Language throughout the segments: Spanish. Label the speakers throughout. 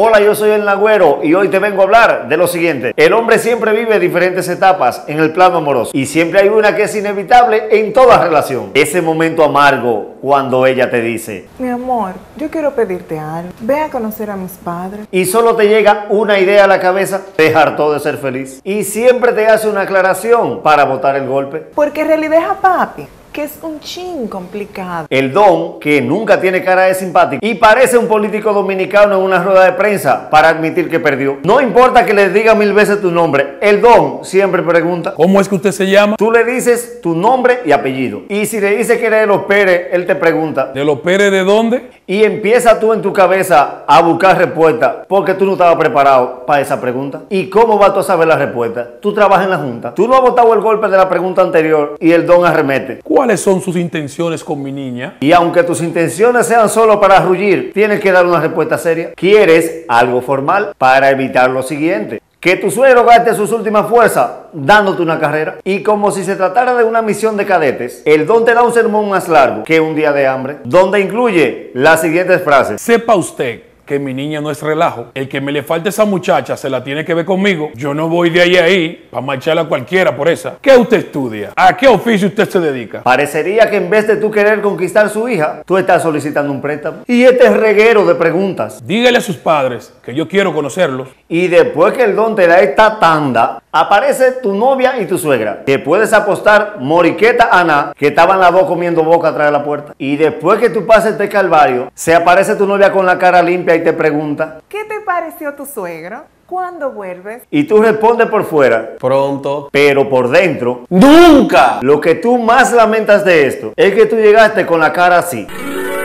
Speaker 1: Hola, yo soy el Nagüero y hoy te vengo a hablar de lo siguiente. El hombre siempre vive diferentes etapas en el plano amoroso y siempre hay una que es inevitable en toda relación. Ese momento amargo cuando ella te dice
Speaker 2: Mi amor, yo quiero pedirte algo. Ve a conocer a mis padres.
Speaker 1: y solo te llega una idea a la cabeza, te hartó de ser feliz. Y siempre te hace una aclaración para botar el golpe.
Speaker 2: Porque en realidad es a papi, que es un chin complicado.
Speaker 1: El don, que nunca tiene cara de simpático y parece un político dominicano en una rueda de prensa para admitir que perdió. No importa que le diga mil veces tu nombre, el don siempre pregunta.
Speaker 3: ¿Cómo es que usted se llama?
Speaker 1: Tú le dices tu nombre y apellido. Y si le dices que eres de los Pérez, él te pregunta.
Speaker 3: ¿De los Pérez de dónde?
Speaker 1: Y empieza tú en tu cabeza a buscar respuesta porque tú no estabas preparado para esa pregunta. ¿Y cómo vas tú a saber la respuesta? Tú trabajas en la Junta. Tú no has botado el golpe de la pregunta anterior y el don arremete.
Speaker 3: ¿Cuáles son sus intenciones con mi niña?
Speaker 1: Y aunque tus intenciones sean solo para rugir, tienes que dar una respuesta seria. ¿Quieres algo formal para evitar lo siguiente? Que tu suegro gaste sus últimas fuerzas dándote una carrera. Y como si se tratara de una misión de cadetes, el don te da un sermón más largo que un día de hambre, donde incluye las siguientes frases.
Speaker 3: Sepa usted que mi niña no es relajo. El que me le falte esa muchacha se la tiene que ver conmigo. Yo no voy de ahí a ahí para marcharla a cualquiera por esa. ¿Qué usted estudia? ¿A qué oficio usted se dedica?
Speaker 1: Parecería que en vez de tú querer conquistar su hija, tú estás solicitando un préstamo. Y este reguero de preguntas.
Speaker 3: Dígale a sus padres que yo quiero conocerlos.
Speaker 1: Y después que el don te da esta tanda, aparece tu novia y tu suegra. Que puedes apostar Moriqueta Ana, que estaban las dos comiendo boca atrás de la puerta. Y después que tú pases este calvario, se aparece tu novia con la cara limpia y te pregunta.
Speaker 2: ¿Qué te pareció tu suegro? ¿Cuándo vuelves?
Speaker 1: Y tú respondes por fuera,
Speaker 3: Pronto.
Speaker 1: pero por dentro.
Speaker 3: ¡Nunca!
Speaker 1: Lo que tú más lamentas de esto es que tú llegaste con la cara así.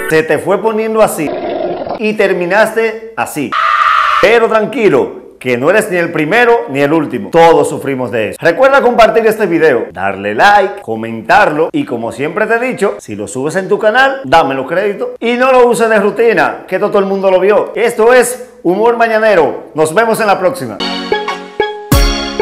Speaker 1: Se te fue poniendo así. Y terminaste así. Pero tranquilo, que no eres ni el primero ni el último. Todos sufrimos de eso. Recuerda compartir este video, darle like, comentarlo y como siempre te he dicho, si lo subes en tu canal, dame los créditos y no lo uses de rutina, que todo el mundo lo vio. Esto es Humor Mañanero. Nos vemos en la próxima.